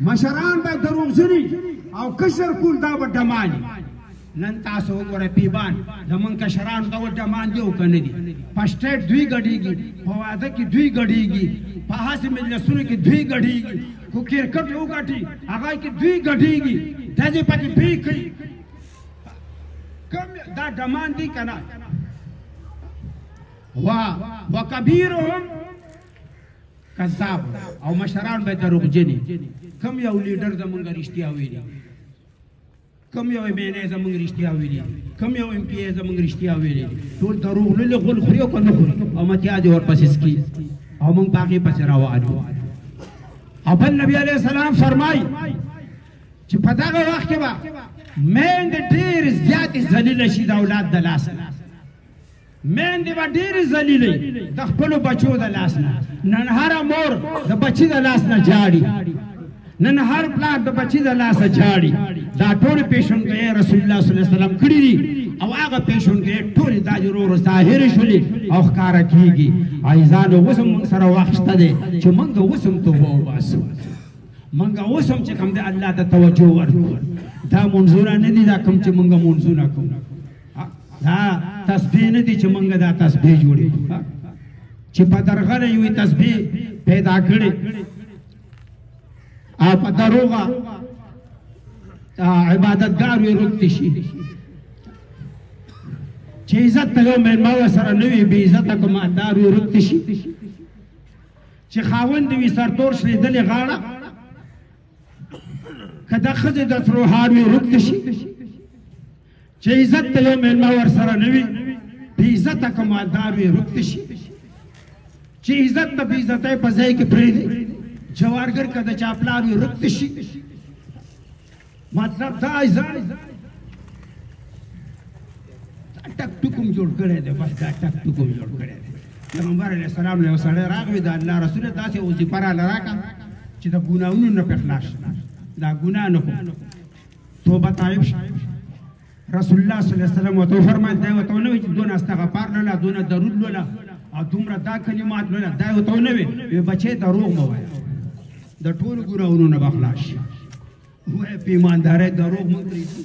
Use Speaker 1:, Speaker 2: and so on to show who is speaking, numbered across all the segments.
Speaker 1: مشران به دروغجني او کشر کول دا به ډمان نن تاسو وګورئ پیبان زمونږ کشران دا و ډمان دی او که نه دي په سټیټ دوی ګډېږي په واده کې دوی ګډېږي په هسې مجلسونو کې دوی ګډېږي خو کرکټ وګټي هغه کې دوی ګډېږي داسې پکې بې کوي کم دا ډمان دی که نه وا وکبیرهم کذاب او مشران به دروغجنی کم یو لیډر زمونږ رښتیا ویلي کم یو ایم این ای زمونږ رښتیا ویلي کم یو ایم پی ای زمونږ رښتیا ویلي ټول دروغ لولي غول خوري او که نه خوري او متیا دې ورپسې سکي او مونږ په هغې پسې روان یو او بل نبی علیه السلام فرمایي چې په دغه وخت کې به میندې ډېرې زیاتې ذلیله شي د اولاد د لاسه میندې به ډېرې ذلیلې د خپلو بچو د لاس نه نن هره مور د بچي د لاس نه جاړي نن هر پلار د بچی د لاسه جاړي دا ټول پیشنګي رسول الله صلی الله علیه وسلم کړی دي او هغه پیشنګي ټول د جرور ظاهر شولې او ښکار کیږي عايزان وسم من سره واخشته دي چې موږ وسم توبه وباسو موږ وسم چې کوم د الله ته توجه ورکړو دا منظور نه دي دا کوم چې موږ منظور کوو دا تسبیح نه دي چې مونږ دا تسبیح جوړې کړو چې په درغله یوې تسبیح پیدا کړې او په دروغه عبادتګار وي رد شي چې عزت ته یو مېلمه سره نه وي بې عزته کماندار وي رد شي چې خاوند وي سرتور شلېدلې غاړه که د ښځې د ترو هاډوې رکت شي چې عزت ته یو میلمه ورسره نه وي بې عزته که مالدار وي رکت شي چې عزت ته بې عزتۍ په ځای کې پرېږدي جوارګر که د چا پلار وي رکت شي مطلب دا عزت ټک ټکوم جوړ کړی دی بس دا ټک ټکوم جوړ کړی دی پیغمبر علیه السلام له یو سړی راغی د الله رسول داسې وظیفه راله راکړه چې د ګناهونو نه پرې خلاص شي دا ګناه نه کوم توبه طالب شي رسول الله صلی الله علیه وسلم وته فرمایل دا وته نه وي چې دونه استغفار لولا دونه درود لولا او دومره دا کلمات لولا دا وته نه وي بچې دروغ مه وایه د ټولو ګناهونو نه به خلاص شي وایه په ایماندارۍ دروغ مه پرېږدي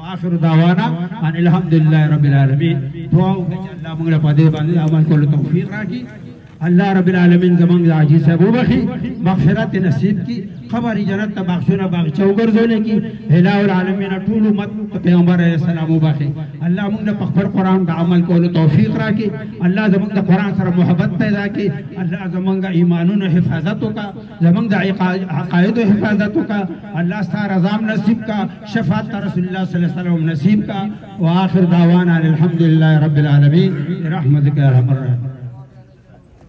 Speaker 1: واخر دعوانا ان الحمد لله رب العالمین دعا وکړه چې الله موږ له پدې باندې عمل کولو توفیق راکړي الله رب العالمین زمونږ د عاجز صاحب وبخي مغفرت نصیب کی خبر جنت ته بخښونه بخښه وګرځول کی هلا العالمین ټول امت پیغمبر علیہ السلام وبخي الله موږ له خپل قران د عمل کولو توفیق راکړي الله زمونږ د قران سره محبت پیدا کړي الله زمونږ ایمانونو حفاظت وکړي زمونږ د عقایدو حفاظت وکړه الله ستا رضا هم نصیب کا شفاعت ته رسول الله صلی الله علیه وسلم نصیب کا واخر دعوانا الحمدلله رب العالمین برحمتک یا ارحم الراحمین